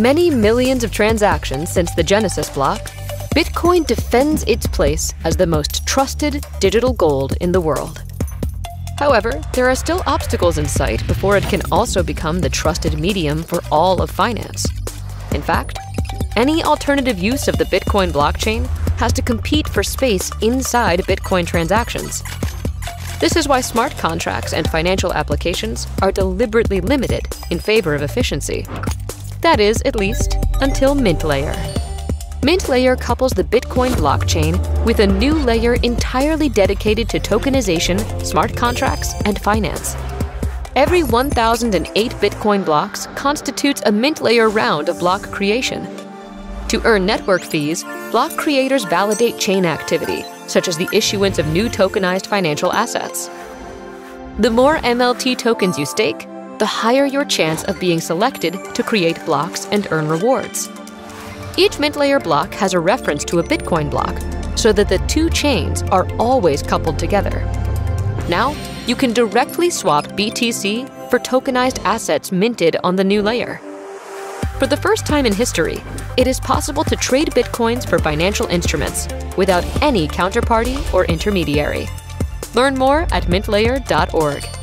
Many millions of transactions since the Genesis block, Bitcoin defends its place as the most trusted digital gold in the world. However, there are still obstacles in sight before it can also become the trusted medium for all of finance. In fact, any alternative use of the Bitcoin blockchain has to compete for space inside Bitcoin transactions. This is why smart contracts and financial applications are deliberately limited in favor of efficiency. That is, at least, until Mintlayer. Mint Layer couples the Bitcoin blockchain with a new layer entirely dedicated to tokenization, smart contracts, and finance. Every 1008 Bitcoin blocks constitutes a Mintlayer round of block creation. To earn network fees, block creators validate chain activity, such as the issuance of new tokenized financial assets. The more MLT tokens you stake, the higher your chance of being selected to create blocks and earn rewards. Each Mintlayer block has a reference to a Bitcoin block, so that the two chains are always coupled together. Now, you can directly swap BTC for tokenized assets minted on the new layer. For the first time in history, it is possible to trade bitcoins for financial instruments without any counterparty or intermediary. Learn more at mintlayer.org.